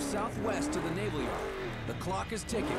Southwest to the Naval Yard. The clock is ticking.